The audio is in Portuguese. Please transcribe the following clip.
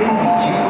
permitir